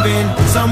Some